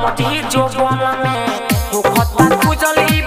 मोटी जो बन में मुखत पूजली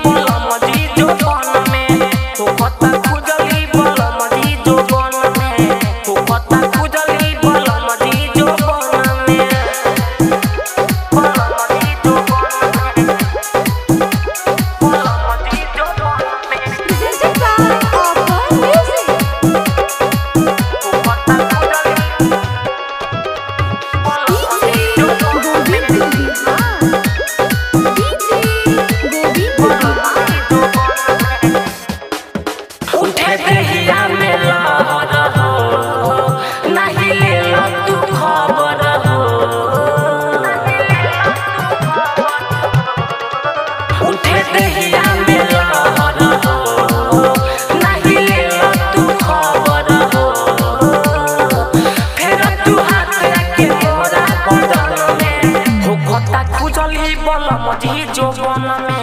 मोटी जो बन में